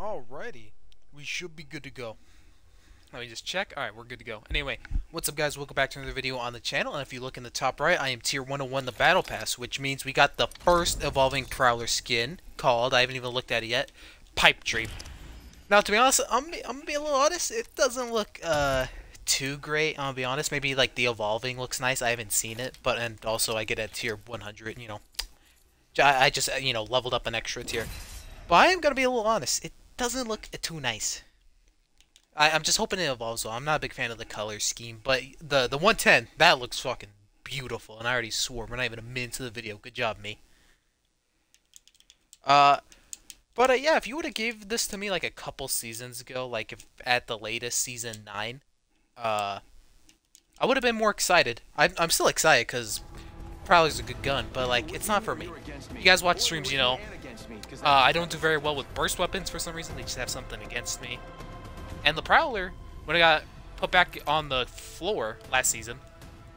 Alrighty. We should be good to go. Let me just check. Alright, we're good to go. Anyway, what's up guys? Welcome back to another video on the channel. And if you look in the top right, I am tier 101 the Battle Pass, which means we got the first evolving Prowler skin called, I haven't even looked at it yet, Pipe Dream. Now, to be honest, I'm, I'm gonna be a little honest, it doesn't look uh, too great, I'm gonna be honest. Maybe like the evolving looks nice, I haven't seen it, but and also I get at tier 100, you know. I, I just, you know, leveled up an extra tier. But I am gonna be a little honest, it doesn't look too nice. I, I'm just hoping it evolves though. I'm not a big fan of the color scheme, but the the 110 that looks fucking beautiful. And I already swore we're not even a minute to the video. Good job, me. Uh, but uh, yeah, if you would have gave this to me like a couple seasons ago, like if at the latest season nine, uh, I would have been more excited. I'm I'm still excited because Prowler's a good gun, but like it's not for me. You guys watch streams, you know. Uh, I don't do very well with burst weapons for some reason. They just have something against me. And the Prowler, when I got put back on the floor last season,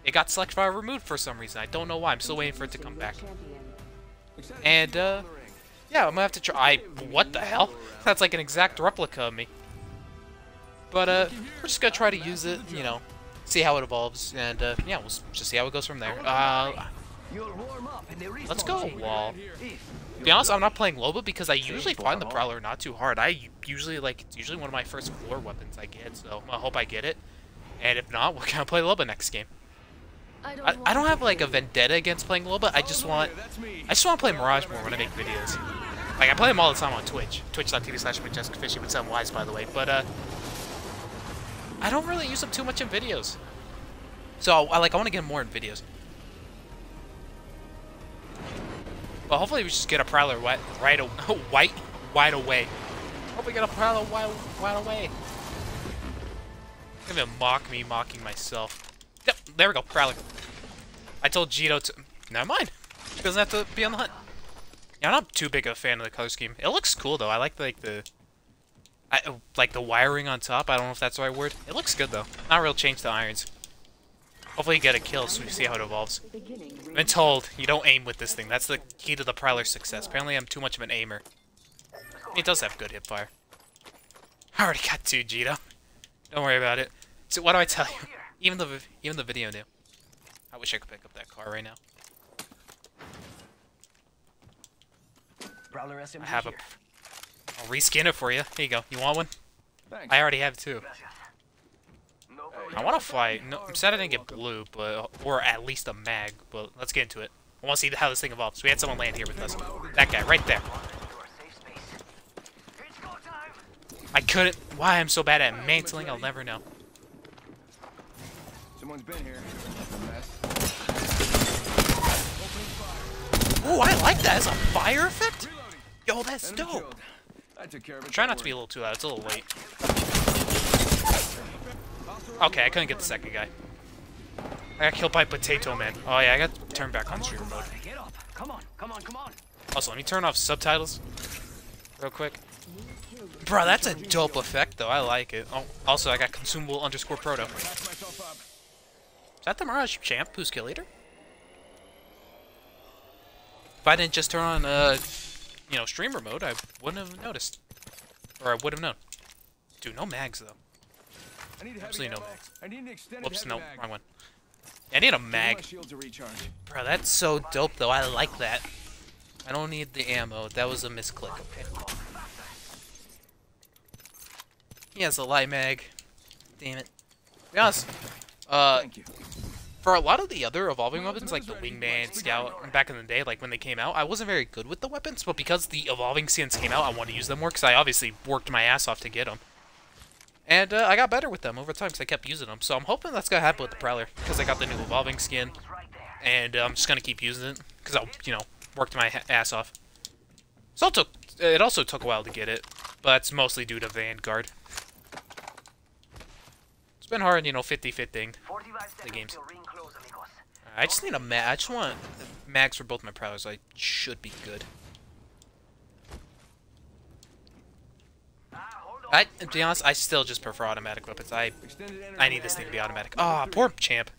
it got select fire removed for some reason. I don't know why. I'm still waiting for it to come back. And, uh, yeah, I'm gonna have to try. I, what the hell? That's like an exact replica of me. But, uh, we're just gonna try to use it, you know, see how it evolves, and, uh, yeah, we'll just see how it goes from there. Uh, let's go wall. To be honest, I'm not playing Loba because I usually find the Prowler not too hard. I usually, like, it's usually one of my first floor weapons I get, so I hope I get it. And if not, we're gonna play Loba next game. I, I don't have, like, a vendetta against playing Loba, I just want, I just want to play Mirage more when I make videos. Like, I play them all the time on Twitch. Twitch.tv slash MajesticaFishing with 7 wise, by the way. But, uh, I don't really use them too much in videos. So, I, like, I want to get them more in videos. Well, hopefully we just get a Prowler right, right white, wide away. Hope we get a Prowler wide, wide away. Even mock me mocking myself. Yep, there we go, Prowler. I told Jito to... Never mind. She doesn't have to be on the hunt. Yeah, I'm not too big of a fan of the color scheme. It looks cool, though. I like, like, the... I, like, the wiring on top. I don't know if that's the right word. It looks good, though. Not real change to irons. Hopefully get a kill so we see how it evolves. I've been told you don't aim with this thing. That's the key to the Prowler's success. Apparently I'm too much of an aimer. It does have good hip fire. I already got two, Jito. Don't worry about it. So what do I tell you? Even the even the video knew. I wish I could pick up that car right now. Prowler SMG I have a. I'll reskin it for you. Here you go. You want one? I already have two. I want to fight. No, I'm sad I didn't get blue, but or at least a mag. But let's get into it. I want to see how this thing evolves. We had someone land here with us. That guy right there. I couldn't. Why I'm so bad at mantling, I'll never know. Someone's been here. Oh, I like that as a fire effect. Yo, that's dope. Try not to be a little too loud. It's a little late. Okay, I couldn't get the second guy. I got killed by Potato Man. Oh yeah, I got to turn back on streamer mode. Also, let me turn off subtitles real quick. Bro, that's a dope effect though. I like it. Oh, also, I got consumable underscore proto. Is that the Mirage champ who's kill leader? If I didn't just turn on, uh, you know, streamer mode, I wouldn't have noticed. Or I would have known. Dude, no mags though. Absolutely no mags. Whoops, no, wrong one. I need a mag. Bro, that's so dope though. I like that. I don't need the ammo. That was a misclick. Okay. He has a light mag. Damn it. To be honest, uh, for a lot of the other evolving weapons, like the Wingman, Scout, back in the day, like when they came out, I wasn't very good with the weapons, but because the evolving skins came out, I wanted to use them more, because I obviously worked my ass off to get them. And uh, I got better with them over time, because I kept using them, so I'm hoping that's going to happen with the Prowler, because I got the new evolving skin, and uh, I'm just going to keep using it, because I, you know, worked my ass off. So it, took, it also took a while to get it, but it's mostly due to Vanguard. It's been hard, you know, 50-50ing the games. I just need a mag. I just want mags for both my prowlers. I should be good. I, to be honest, I still just prefer automatic weapons. I I need this thing to be automatic. Ah, oh, poor champ.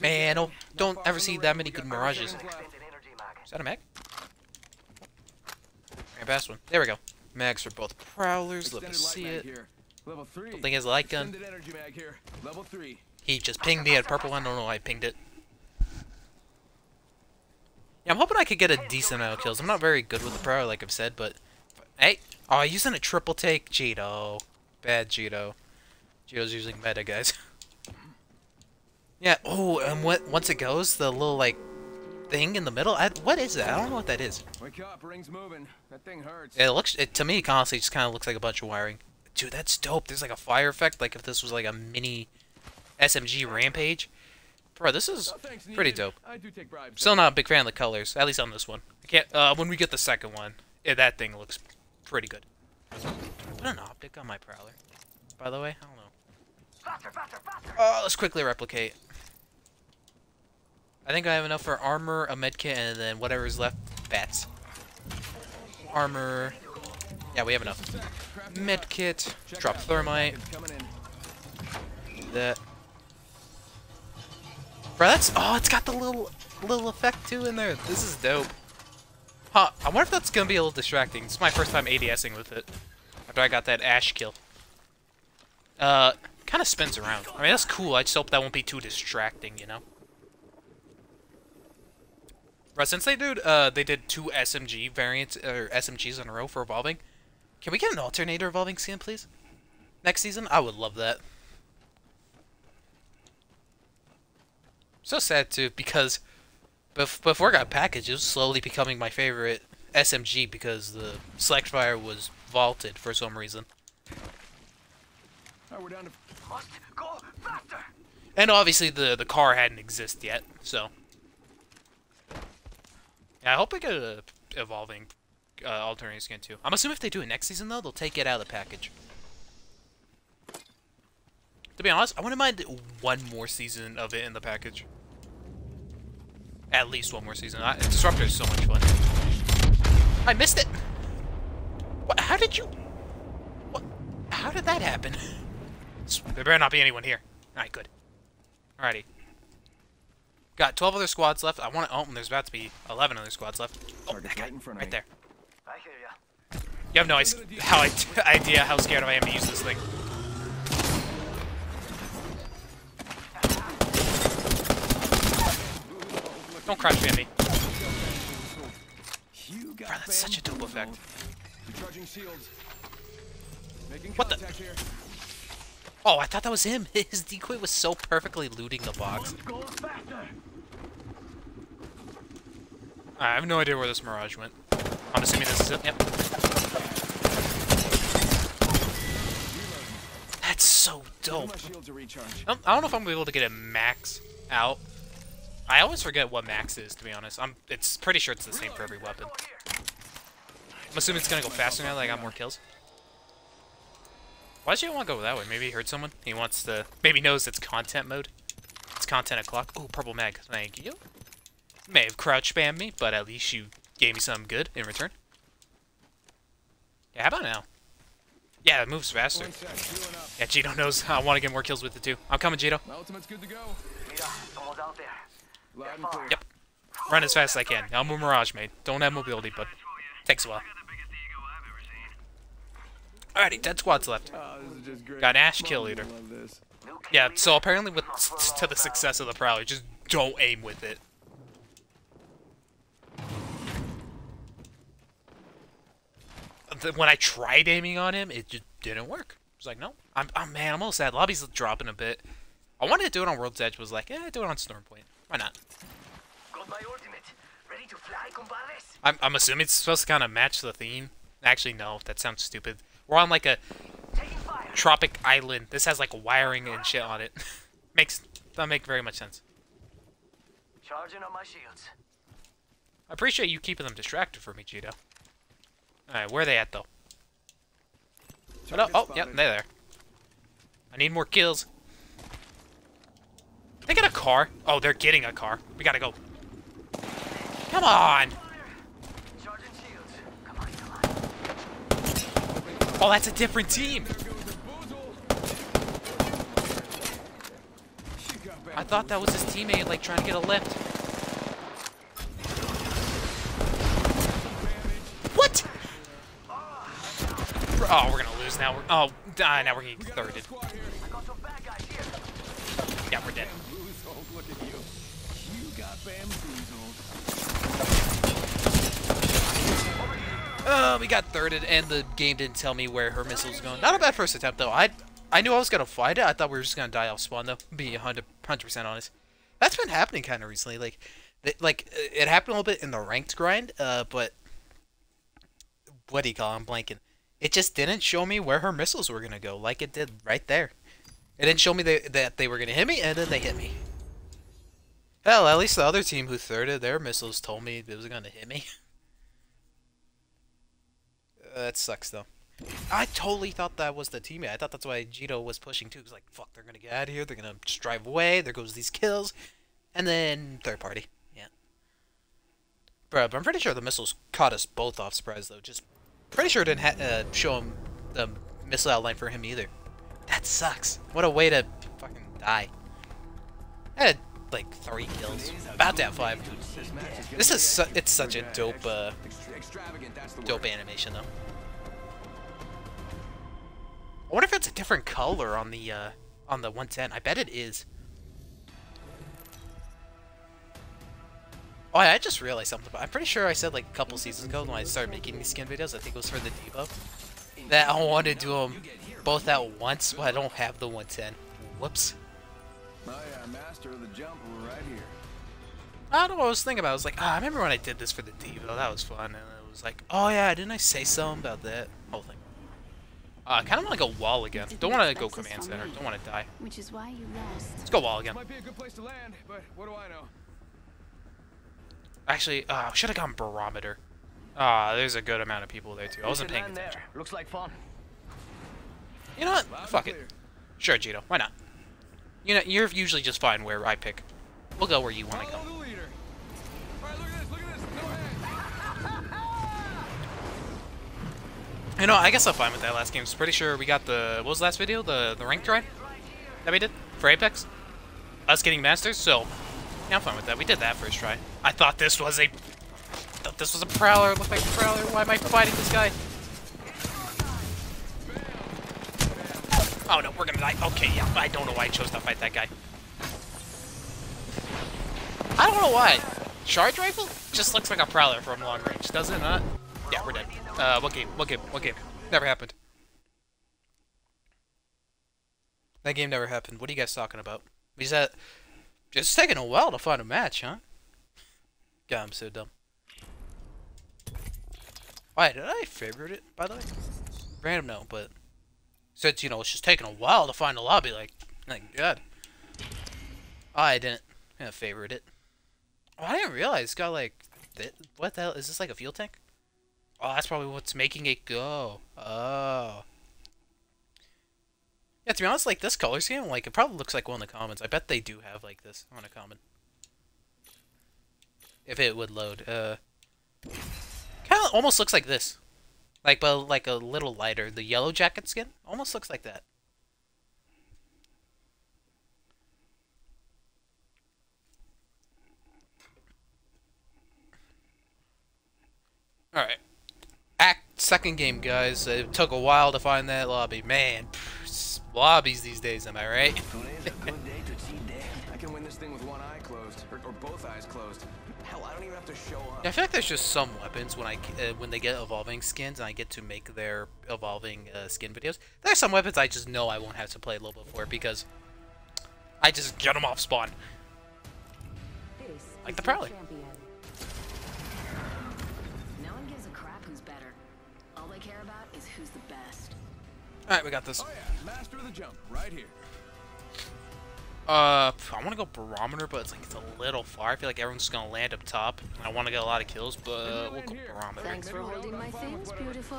Man, oh, don't ever see that many good mirages. Is that a mag? I passed one. There we go. Mags for both prowlers. Love to see it. Level three. Don't think he has a light gun. Extended energy mag here. Level three. He just pinged me at purple one. I don't know why I pinged it. Yeah, I'm hoping I could get a decent amount of kills. I'm not very good with the prowler, like I've said, but... Hey! Oh, using a triple take? Cheeto. Bad Cheeto. Cheeto's using meta, guys. yeah, oh, and what, once it goes, the little, like, thing in the middle? I, what is that? I don't know what that is. Wake up, ring's moving. That thing hurts. It looks, it, to me, honestly, just kind of looks like a bunch of wiring. Dude, that's dope. There's like a fire effect, like if this was like a mini SMG rampage. Bro, this is pretty dope. I do take bribes. Still not a big fan of the colors, at least on this one. I can't. Uh, when we get the second one, yeah, that thing looks pretty good. Put an optic on my prowler. By the way, I don't know. Faster, faster, faster! Oh, let's quickly replicate. I think I have enough for armor, a medkit, and then whatever's left, bats. Armor. Yeah, we have enough. Medkit. Drop thermite. It's coming in. That. Bro, that's oh, it's got the little little effect too in there. This is dope. Huh? I wonder if that's gonna be a little distracting. It's my first time ADSing with it. After I got that ash kill. Uh, kind of spins around. I mean, that's cool. I just hope that won't be too distracting, you know. Bro, since they did uh they did two SMG variants or SMGs in a row for evolving, can we get an alternator evolving skin, please? Next season, I would love that. So sad too, because bef- before it got packaged, it was slowly becoming my favorite SMG because the select fire was vaulted for some reason. Alright, we're down to. Go faster! And obviously the the car hadn't exist yet, so. Yeah, I hope I get a evolving uh, alternating skin too. I'm assuming if they do it next season though, they'll take it out of the package. To be honest, I wouldn't mind one more season of it in the package. At least one more season. I, Disruptor is so much fun. I missed it. What? How did you? What? How did that happen? There better not be anyone here. All right, good. Alrighty. Got 12 other squads left. I want to. Oh, there's about to be 11 other squads left. Oh, Target's that guy, right in front of right there. I hear ya. You have no idea how idea how scared I am to use this thing. Don't crouch spam me. Bro, that's such a dope effect. Recharging shields. Making What the- Oh, I thought that was him. His decoy was so perfectly looting the box. I have no idea where this Mirage went. I'm assuming this is it. Yep. That's so dope. to recharge. I don't, I don't know if I'm gonna be able to get a max out. I always forget what max is, to be honest. I'm. It's pretty sure it's the same for every weapon. I'm assuming it's gonna go faster now that I got more kills. Why does you want to go that way? Maybe he heard someone. He wants to. Maybe knows it's content mode. It's content o'clock. Oh, purple mag. Thank you. May have crouch spammed me, but at least you gave me something good in return. Yeah, how about now? Yeah, it moves faster. One sec, healing up. Yeah, Jito knows I want to get more kills with it too. I'm coming, Jito. My ultimate's good to go. Mira, someone's out there. Yep. Run as fast as I can. I'm a Mirage mate. Don't have mobility, but takes a while. Alrighty, dead squads left. This is just great. Got an Ash kill leader. love this. New Yeah, so apparently with to the success of the Prowler, just don't aim with it. When I tried aiming on him, it just didn't work. I was like, no. I'm, oh man, I'm almost sad. Lobby's dropping a bit. I wanted to do it on World's Edge, was like, eh, do it on Stormpoint. Why not? Got my ultimate. Ready to fly, compadres? I'm, I'm assuming it's supposed to kind of match the theme. Actually, no, that sounds stupid. We're on like a Taking tropic island. This has like wiring and shit on it. Makes that make very much sense. Charging on my shields. I appreciate you keeping them distracted for me, Cheeto. Alright, where are they at though? What up? Target Oh, yep, they're there. I need more kills. They get a car. Oh, they're getting a car. We gotta go. Come on! Oh, that's a different team. I thought that was his teammate, like trying to get a lift. What? Oh, we're gonna lose now. Oh, ah, now we're gonna thirded. Yeah, we're dead. Look at you. You got bamboozled. Uh, we got thirded, and the game didn't tell me where her missile was going. Not a bad first attempt, though. I I knew I was gonna fight it. I thought we were just gonna die off spawn, though. Be 100 percent honest. That's been happening kind of recently. Like, th- like uh, it happened a little bit in the ranked grind. Uh, but what do you call? It? I'm blanking. It just didn't show me where her missiles were gonna go, like it did right there. It didn't show me they, that they were gonna hit me, and then they hit me. Hell, at least the other team who thirded, their missiles told me it was gonna hit me. Uh, that sucks though. I totally thought that was the teammate. I thought that's why Jito was pushing too. Cause like, fuck, they're gonna get out of here. They're gonna just drive away. There goes these kills, and then third party. Yeah. Bro, but I'm pretty sure the missiles caught us both off surprise though. Just pretty sure it didn't uh, show him the missile outline for him either. That sucks. What a way to fucking die. I had like three kills. About to have five. This is su- it's such a dope uh dope animation though. I wonder if it's a different color on the uh on the 110. I bet it is. Oh, I just realized something. I'm pretty sure I said like a couple seasons ago when I started making these skin videos. I think it was for the Devo. That I wanted to do them both at once, but I don't have the 110. Whoops. Oh yeah, master of the jump right here. I don't know what I was thinking about. I was like, ah, I remember when I did this for the Devo. That was fun. And it was like, oh yeah, didn't I say something about that whole thing? Uh, kind of want to go wall again. Don't want to go command center. Don't want to die. Which is why you lost. Let's go wall again. Might be a good place to land, but what do I know? Actually, uh, should have gone barometer. Ah, there's a good amount of people there too. I wasn't paying attention. Looks like fun. You know what? Loud and Fuck it. Sure, Jito. Why not? You know, you're usually just fine where I pick. We'll go where you want to go. Follow the leader. All right, look at this. Look at this. No hand. You know, I guess I'm fine with that last game. I'm pretty sure we got the what was the last video? The the rank try that we did for Apex. Us getting masters. So yeah, I'm fine with that. We did that first try. I thought this was a thought this was a prowler. It looked like a prowler. Why am I fighting this guy? Oh no, we're gonna die. Okay, yeah. I don't know why I chose to fight that guy. I don't know why. Charge rifle just looks like a prowler from long range, does it not? Yeah, we're dead. Uh, what game? What game? What game? Never happened. That game never happened. What are you guys talking about? Just had... It's taking a while to find a match, huh? God, I'm so dumb. Why, did I favorite it, by the way? Random no, but... Since, you know, it's just taking a while to find a lobby, like... Like, God. I didn't... I favorite it. Oh, I didn't realize it's got, like... What the hell? Is this like a fuel tank? Oh, that's probably what's making it go. Oh. Yeah, to be honest, like, this color scheme, like, it probably looks like one of the commons. I bet they do have, like, this on a common. If it would load. Uh, kind of almost looks like this. Like, but, like, a little lighter. The yellow jacket skin almost looks like that. Alright. Act second game, guys. It took a while to find that lobby. Man, lobbies these days, am I right? Today's a good day to. I can win this thing with one eye closed, or, or both eyes closed. Yeah, I feel like there's just some weapons when I uh, when they get evolving skins and I get to make their evolving uh, skin videos. There's some weapons I just know I won't have to play a little bit for because I just get them off spawn. Like the Prowler. No one gives a crap who's better. All they care about is who's the best. All right, we got this. Oh yeah, master of the jump right here. Uh, I want to go barometer, but it's like it's a little far. I feel like everyone's just gonna land up top. I want to get a lot of kills, but we'll go barometer. Thanks for holding my things, beautiful.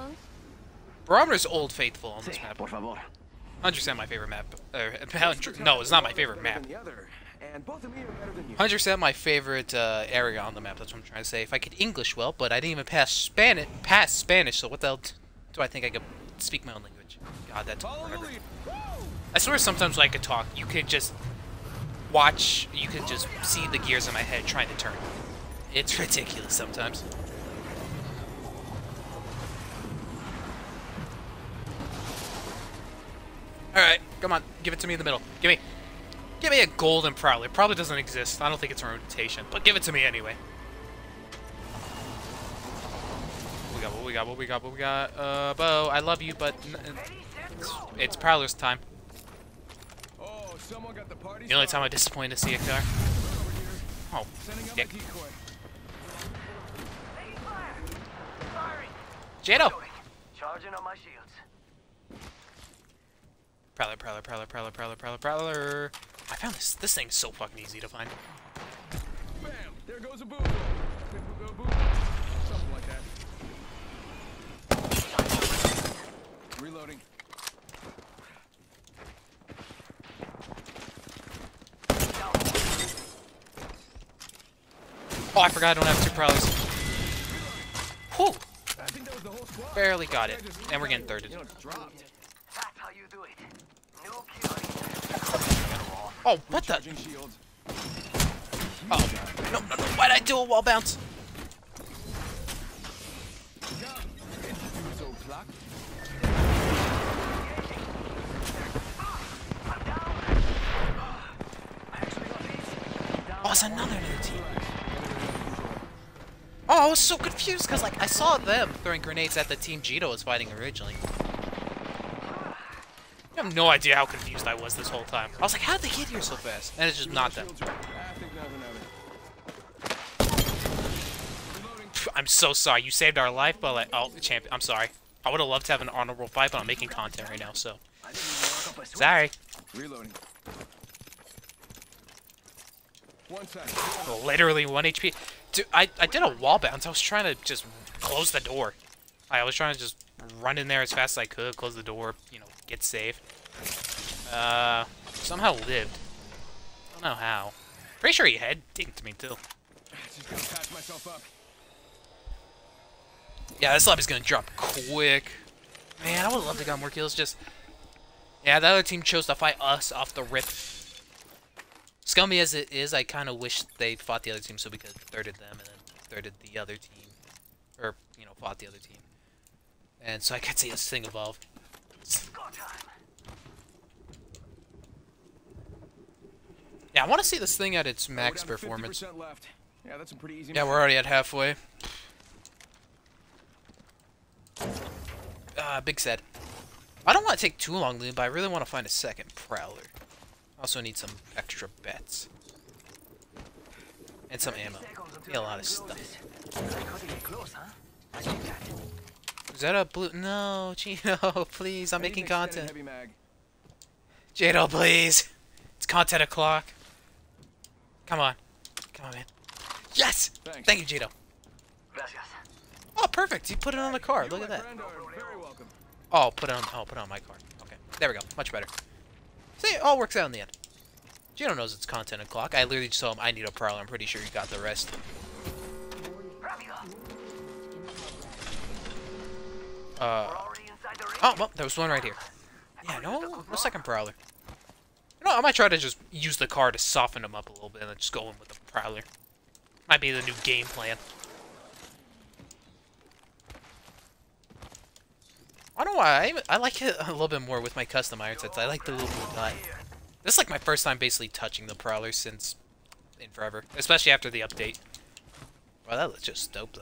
Barometer's old faithful on this map. por 100% my favorite map. Uh, no, it's not my favorite map. than the other, and both of me are better than you. 100% my favorite uh, area on the map. That's what I'm trying to say. If I could English well, but I didn't even pass Spanish. Pass Spanish. So what the hell do I think I could speak my own language? God, that took forever. I swear sometimes when I could talk, you could just watch. You can just see the gears in my head trying to turn. It's ridiculous sometimes. Alright, come on. Give it to me in the middle. Give me... Give me a golden Prowler. It probably doesn't exist. I don't think it's a rotation. But give it to me anyway. We got, what we got, what we got, what we got? Uh, Bo, I love you, but... It's, it's Prowler's time. Someone got the party The only time. I'm disappointed to see a car. Oh, dick. a decoy. Taking fire. Firing. Jado! Charging on my shields. Prowler, Prowler, Prowler, Prowler, Prowler, Prowler, Prowler. I found this. This thing's so fucking easy to find. Bam! There goes a boom. A boom. Something like that. Reloading. Oh, I forgot I don't have two Prowlers. Whew! Barely got it. And we're getting thirded. Oh, what the? Oh, no, no, no. Why'd I do a wall bounce? Oh, it's another new team. Oh, I was so confused because, like, I saw them throwing grenades at the team Jito was fighting originally. I have no idea how confused I was this whole time. I was like, how did they get here so fast? And it's just not them. I think nothing of it. Reloading. Phew, I'm so sorry. You saved our life, but like, oh, champ, I'm sorry. I would have loved to have an honorable fight, but I'm making content right now, so I didn't even lock up a switch. sorry. Reloading. One. Literally one HP. Dude, I, I did a wall bounce. I was trying to just close the door. I was trying to just run in there as fast as I could, close the door, you know, get safe. Uh, somehow lived. I don't know how. Pretty sure he head dinked me too. Yeah, this lobby's gonna drop quick. Man, I would love to got more kills. Just yeah, the other team chose to fight us off the rip. Scummy as it is, I kind of wish they fought the other team so we could have thirded them and then thirded the other team, or you know, fought the other team, and so I could see this thing evolve. Yeah, I want to see this thing at its Oh, max performance. Yeah, that's a pretty easy. Yeah, we're already at halfway. Uh, big sad. I don't want to take too long, Liam, but I really want to find a second Prowler. Also need some extra bets. And some ammo. Seconds Need a lot of stuff. closes. Cutting it close, huh? I like that. Is that a blue? No, Gino, please. I'm making content. Heavy mag. Jado, please. It's content o'clock. Come on. Come on, man. Yes! Thanks. Thank you, Jado. Gracias. Oh, perfect. You put it on the car. Look at that. friend, are very welcome. Oh, put it on. Oh, put it on my card. Okay, there we go. Much better. See, it all works out in the end. Gino knows it's content o'clock. I literally just told him I need a prowler. I'm pretty sure you got the rest. Uh. Oh, well, there was one right here. Yeah, no, no second prowler. Know, I might try to just use the car to soften him up a little bit and then just go in with the prowler. Might be the new game plan. I don't know why. I, I like it a little bit more with my custom iron sights. I like the little blue dot. This is like my first time basically touching the prowler since in forever, especially after the update. Wow, that looks just dope though.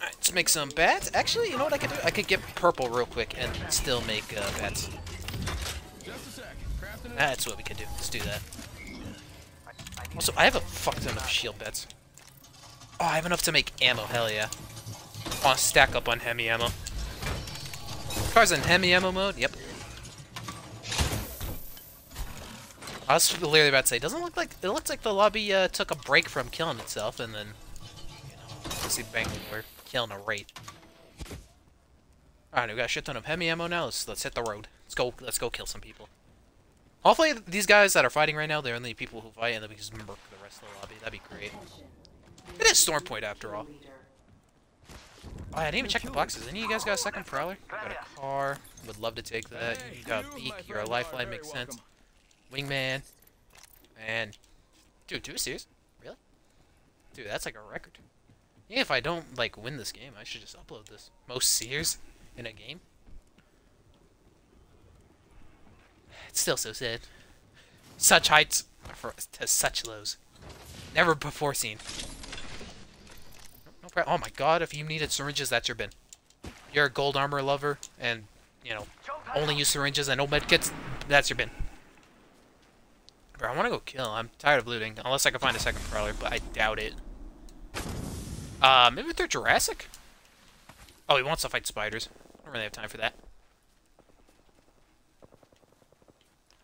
Alright, let's make some bats. Actually, you know what I could do? I could get purple real quick and still make uh, bats. That's what we could do. Let's do that. Also, I have a fuck ton of shield bets. Oh, I have enough to make ammo. Hell yeah. To stack up on Hemi ammo. Car's in Hemi ammo mode? Yep. I was literally about to say, doesn't look like it looks like the lobby uh, took a break from killing itself, and then you know, see bang, we're killing a rate. All right, we got a shit ton of Hemi ammo now. Let's let's hit the road. Let's go. Let's go kill some people. Hopefully, these guys that are fighting right now, they're only people who fight, and then we just murk the rest of the lobby. That'd be great. It is Storm Point after all. Oh, I didn't even check the boxes. Any of you guys got a second prowler? Got a car. Would love to take that. You got a beak. You're a lifeline. Makes sense. Wingman. And dude, two serious? Really? Dude, that's like a record. Yeah, if I don't like win this game, I should just upload this. Most Seers in a game. It's still so sad. Such heights for, to such lows. Never before seen. No, oh my god, if you needed syringes, that's your bin. You're a gold armor lover, and, you know, only use syringes and no medkits, that's your bin. Bro, I want to go kill. I'm tired of looting. Unless I can find a second prowler, but I doubt it. Uh, maybe they're Jurassic? Oh, he wants to fight spiders. I don't really have time for that.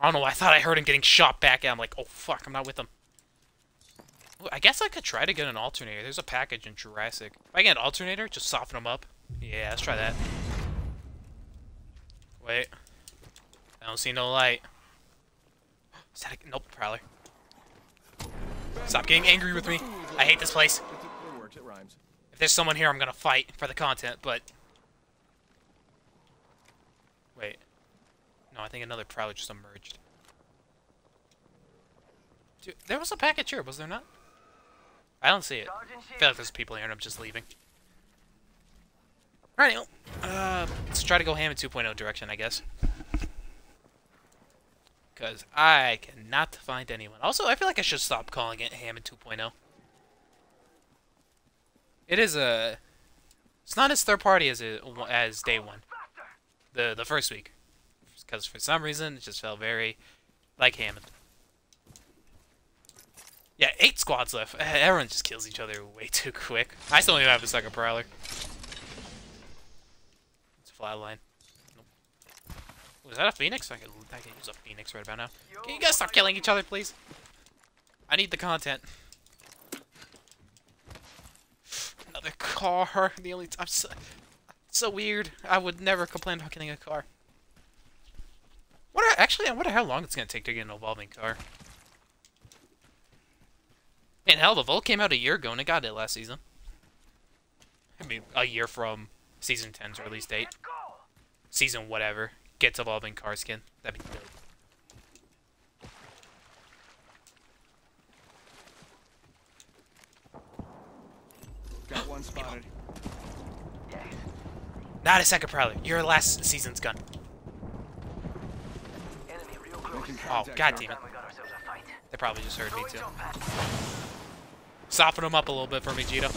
I don't know. I thought I heard him getting shot back at. I'm like, oh fuck, I'm not with him. I guess I could try to get an alternator. There's a package in Jurassic. If I get an alternator, just soften them up. Yeah, let's try that. Wait. I don't see no light. Is that a... Nope, Prowler. Stop getting angry with me. I hate this place. If there's someone here, I'm gonna fight for the content, but... Wait. No, I think another Prowler just emerged. Dude, there was a package here, was there not? I don't see it. I feel like there's people here and I'm just leaving. Alright, uh, let's try to go ham in 2.0 direction, I guess. Because I cannot find anyone. Also, I feel like I should stop calling it ham in 2.0. It is a... It's not as third party as it, as day one. The the first week. Because for some reason, it just felt very like Hammond. Yeah, eight squads left. Eh, everyone just kills each other way too quick. I still don't even have a second Prowler. It's a flatline. Nope. Was that a Phoenix? I can, I can use a Phoenix right about now. Can you guys stop killing each other, please? I need the content. Another car. The only time. So, so weird. I would never complain about getting a car. What? Are, actually, I wonder how long it's gonna take to get an evolving car. And hell, the Volt came out a year ago and it got it last season. I mean, a year from season 10's release date. Season whatever gets evolving car skin. That'd be dope. Got one spotted. Not a second Prowler. Your last season's gun. Enemy real close. Oh, god damn it. We got ourselves a fight. They probably just heard me too. Soften them up a little bit for me, Gito.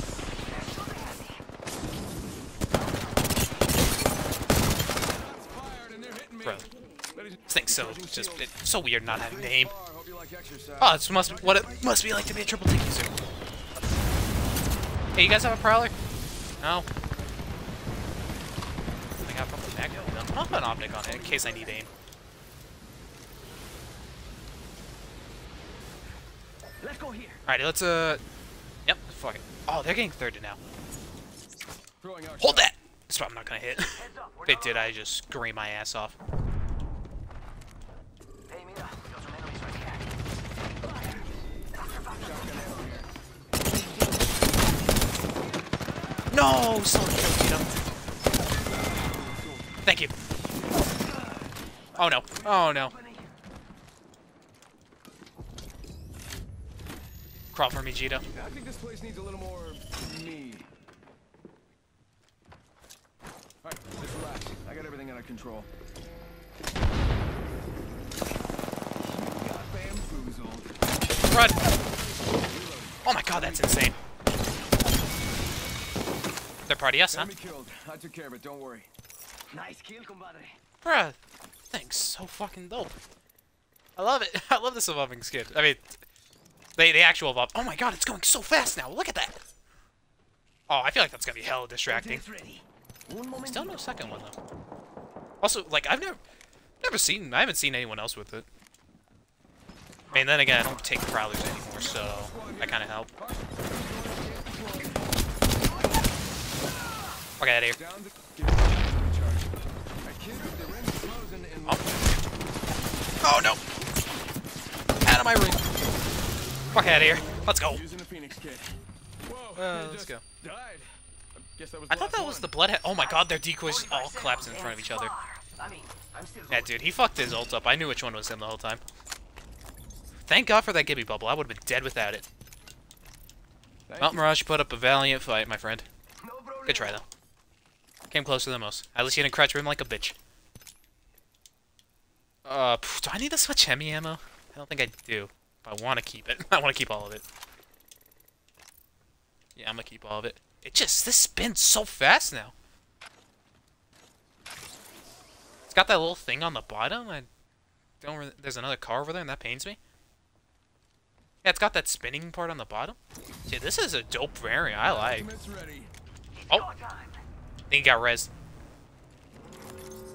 Fired and they're hitting me. Bro, this thing's so just it's so weird not having name. and- Hope you like exercise. Oh, this must what it must be like to be a triple T user. Hey, you guys have a prowler? No. I got probably back I'll put an optic on it in case I need aim. Let's go here. Alright, let's uh Yep, fuck it. Oh, they're getting thirded now. Hold that! That's what I'm not gonna hit. Heads up. We're if it did, I just scream my ass off. Hey, mira. We got some enemies right here. Faster, faster. No! Someone killed. Thank you. Oh no. Oh no. Crawl for me, Gito. I think this place needs a little more me. Alright, relax. I got everything under control. Run! Oh my god, that's insane. They're party us, huh? I took care of it, don't worry. Nice kill, compadre. Bruh, thing's so fucking dope. I love it. I love this evolving skin. I mean, they the actual evolve. Oh my god, it's going so fast now. Look at that. Oh, I feel like that's gonna be hella distracting. It's ready. Un momento. Still no second one though. Also, like I've never, never seen. I haven't seen anyone else with it. I mean, then again, I don't take prowlers anymore, so that kind of help. Okay, out of here. Down the. Give me a recharge. Alright, kid, the ring's closing in Oh no! Out of my room. Fuck out of here. Let's go. Using the Phoenix kit. Whoa, Uh, let's go. Died. I guess that was I thought that last was the Bloodhound. Oh my god, their decoys all collapsed in front of each other. far. I mean, I'm still Yeah, dude, he fucked his ult up. I knew which one was him the whole time. Thank God for that Gibby bubble. I would have been dead without it. Thank Well. Mirage, put up a valiant fight, my friend. Good try, though. Came closer than most. At least you didn't crouch room like a bitch. Uh, do I need to switch Hemi ammo? I don't think I do. I want to keep it. I want to keep all of it. Yeah, I'm gonna keep all of it. It just, this spins so fast now. It's got that little thing on the bottom. I don't really, there's another car over there and that pains me. Yeah, it's got that spinning part on the bottom. See, this is a dope variant. I like. Oh, think he got res.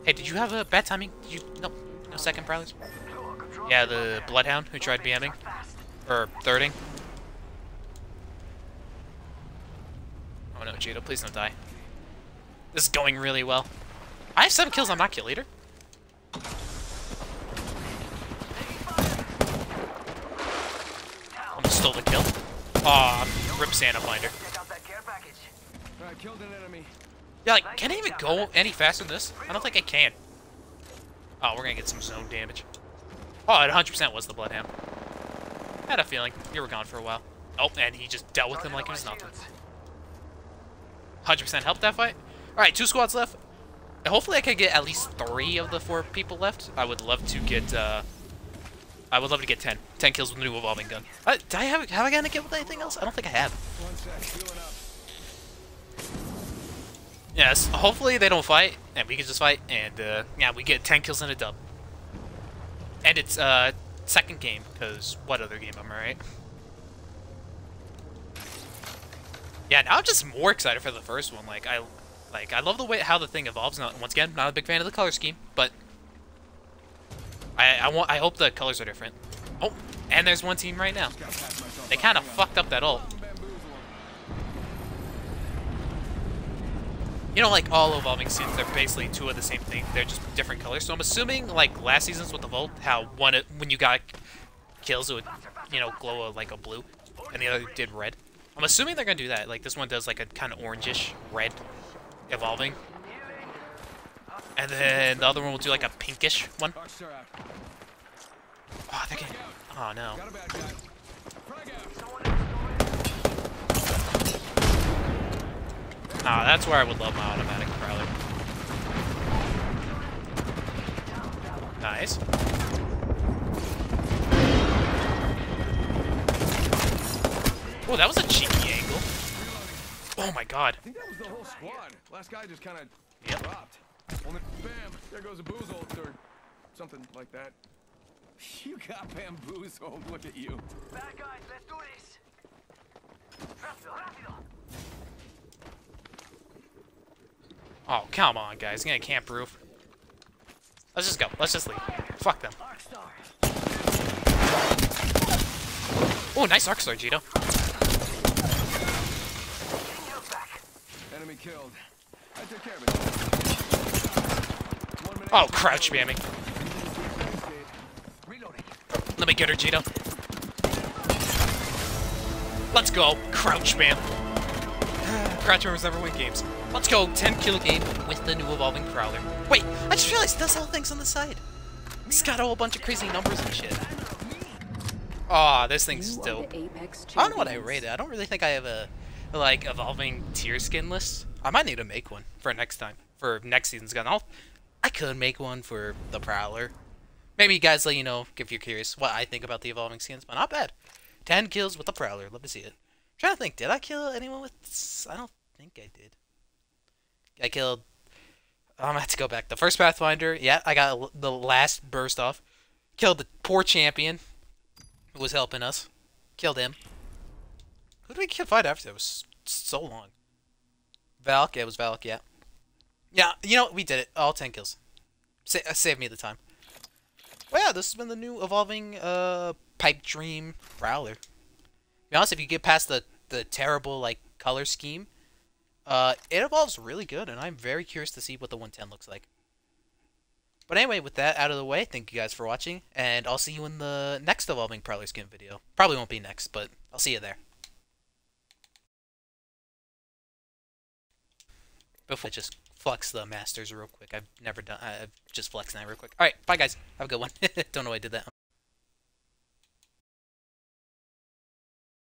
Hey, did you have a bad timing? Did you no no second prowlers? Yeah, the bloodhound who tried BMing or thirding. Oh no, Jado, please don't die. This is going really well. I have seven kills. Not kill leader. I'm stole the kill. Aw, rip Santa enemy. Yeah, like, can I even go any faster than this? I don't think I can. Oh, we're gonna get some zone damage. Oh, it 100% was the Bloodhound. Had a feeling. You were gone for a while. Oh, and he just dealt with him like it was nothing. 100% helped that fight. Alright, two squads left. Hopefully I can get at least three of the four people left. I would love to get, uh... I would love to get 10. 10 kills with the new evolving gun. Uh, did I have, have I gotten a kill with anything else? I don't think I have. Yes, hopefully they don't fight, and we can just fight, and uh, yeah, we get 10 kills and a dub. And it's uh second game, because what other game am I right? Yeah, now I'm just more excited for the first one. Like I, like I love the way how the thing evolves. Not once again, not a big fan of the color scheme, but I I want I hope the colors are different. Oh, and there's one team right now. They kind of fucked up that ult. You know, like all evolving seasons, they're basically two of the same thing. They're just different colors. So I'm assuming, like last season's with the Volt, how one when you got kills, it would, you know, glow a, like a blue, and the other did red. I'm assuming they're gonna do that. Like this one does like a kind of orangish red evolving, and then the other one will do like a pinkish one. Oh, they're getting. Oh no. Got a bad guy. Frag out. Someone else Nah, that's where I would love my automatic prowler. Nice. Oh, that was a cheeky angle. Oh my god. I think that was the whole squad. Last guy just kind of Yep. dropped. Only bam, there goes a boozled or something like that. You got bamboozled. Look at you. Bad guys, let's do this. Rápido, rápido. Oh, come on, guys. Gonna camp roof. Let's just go. Let's just leave. Fuck them. Oh, nice arc star, Jito. Enemy killed. I took care of it. Oh, crouch spamming. Let me get her, Jito. Let's go. Crouch spam. Crouch members never win games. Let's go. 10 kill game with the new evolving prowler. Wait, I just realized there's all things on the side. It's got a whole bunch of crazy numbers and shit. Aw, this thing's still. I don't know what I rated. I don't really think I have a like evolving tier skin list. I might need to make one for next time for next season's gun. I'll I could make one for the Prowler. Maybe you guys let you know if you're curious what I think about the evolving skins, but not bad. Ten kills with the Prowler. Love to see it. I'm trying to think, did I kill anyone with? I don't think I did. I killed. I'm gonna have to go back. The first Pathfinder, yeah, I got the last burst off. Killed the poor champion who was helping us. Killed him. Who did we kill fight after? It was so long. Valk, yeah, it was Valk, yeah. Yeah, you know, we did it. All 10 kills. Sa- uh, save me the time. Well, yeah, this has been the new evolving uh, Pipe Dream Prowler. To be honest, if you get past the, the terrible, like, color scheme, uh, it evolves really good, and I'm very curious to see what the 110 looks like. But anyway, with that out of the way, thank you guys for watching, and I'll see you in the next evolving Prowler skin video. Probably won't be next, but I'll see you there. Before I just flex the masters real quick. I've never done. I've just flexed that real quick. All right, bye guys. Have a good one. Don't know why I did that.